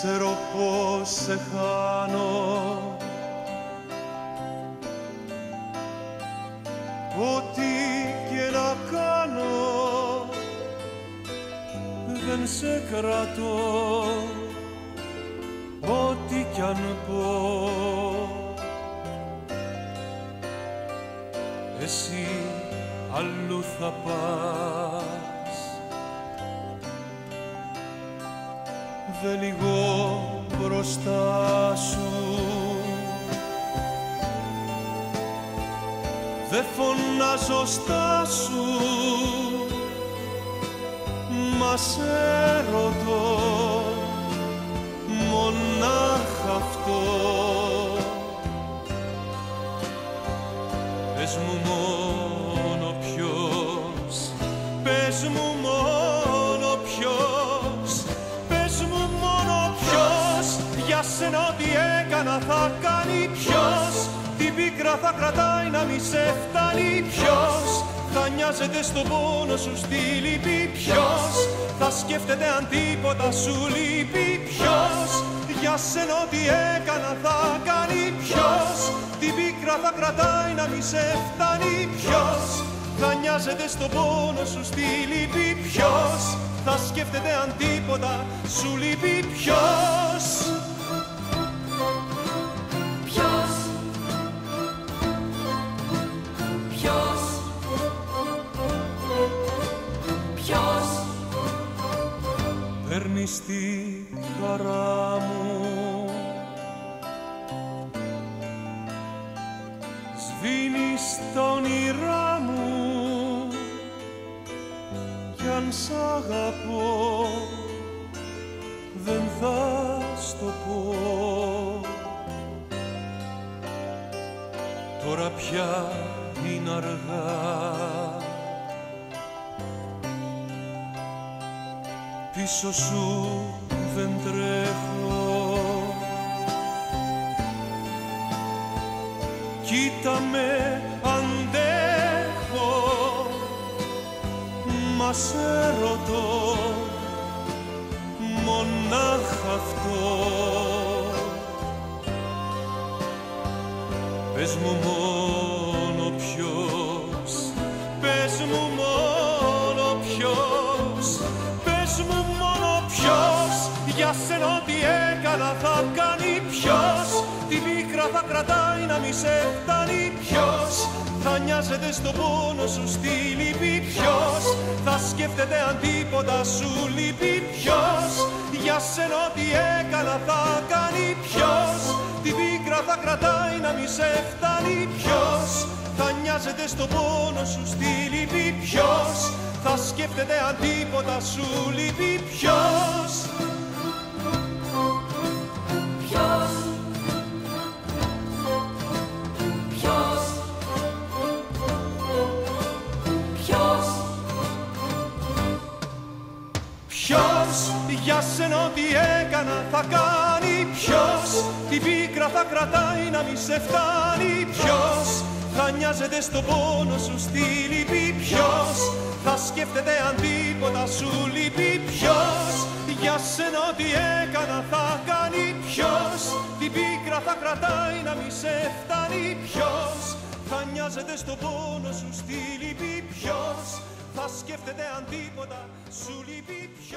Ξέρω πως σε χάνω. Ό,τι και να κάνω δεν σε κρατώ. Ό,τι κι αν πω. Εσύ αλλού θα πας. Δεν λυγώ μπροστά σου. Δε φωνάζω στα σου. Μα σε Πες μου μόνο ποιος. Πες μου μόνο ποιος. Πες μου μόνο ποιος. Για σένα ό,τι έκανα θα κάνει ποιος. Την πίκρα θα κρατάει να μη σε φτάνει ποιος. Θα νοιάζεται στον πόνο σου στη λύπη ποιος. Θα σκέφτεται αν τίποτα σου λείπει ποιος. Για σένα ό,τι έκανα θα κάνει ποιος. Την πίκρα θα κρατάει να μη σε φτάνει. Ποιος Θα νοιάζεται στον πόνο σου στη λύπη; Ποιος Θα σκέφτεται αν τίποτα σου λείπει; Ποιος; Παίρνεις τη χαρά μου Σβήνεις τα όνειρά μου. Κι αν σ' αγαπώ δεν θα στο πω. Τώρα πια είναι αργά. Πίσω σου δεν τρέχω Κοίτα με αντέχω Μας σε ρωτώ μονάχα αυτό. Πες μου μόνο Για σένα ό,τι έκανα θα κάνει ποιος. Τη πίκρα θα κρατάει να μη σε φτάνει ποιος. Θα νοιάζεται στον πόνο σου στη λύπη ποιος. Θα σκέφτεται αν τίποτα σου λείπει ποιος. Για σένα ό,τι έκανα θα κάνει ποιος. Τη πίκρα θα κρατάει να μη σε φτάνει ποιος. Θα νοιάζεται στον πόνο σου στη λύπη ποιος. Θα σκέφτεται αν τίποτα σου λείπει ποιος Ποιος Ποιος για σένα ό,τι έκανα θα κάνει. Ποιος την πίκρα θα κρατάει να μη σε φτάνει. Ποιος θα νοιάζεται στον πόνο σου στη λύπη. Ποιος θα σκέφτεται αν τίποτα σου λείπει. Ποιος Για σένα ό,τι έκανα θα κάνει. Ποιος Την πίκρα θα κρατάει να μη σε φτάνει. Ποιος Θα νοιάζεται στο πόνο σου στη λύπη. Ποιος Θα σκέφτεται αν τίποτα σου λείπει. Ποιος